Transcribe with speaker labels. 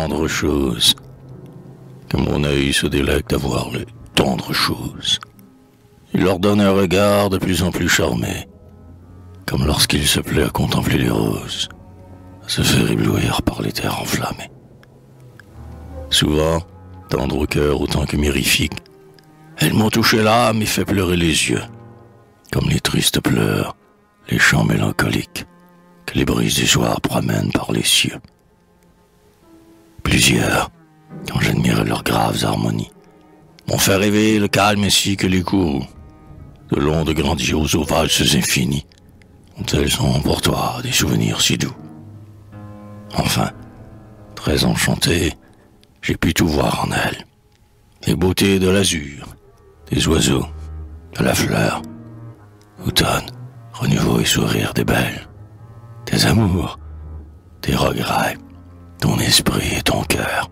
Speaker 1: tendres choses, que mon œil se délecte à les tendres choses. Il leur donne un regard de plus en plus charmé, comme lorsqu'il se plaît à contempler les roses, à se faire éblouir par les terres enflammées. Souvent, tendre au cœur autant que mirifique, elles m'ont touché l'âme et fait pleurer les yeux, comme les tristes pleurs, les chants mélancoliques que les brises du soir promènent par les cieux. Quand j'admirais leurs graves harmonies, m'ont fait rêver le calme ainsi que les courroux, de longs de grandioses valses infinies, dont elles sont pour toi des souvenirs si doux. Enfin, très enchanté, j'ai pu tout voir en elles. Les beautés de l'azur, des oiseaux, de la fleur, automne, renouveau et sourire des belles, tes amours, tes regrets, ton esprit et ton cœur.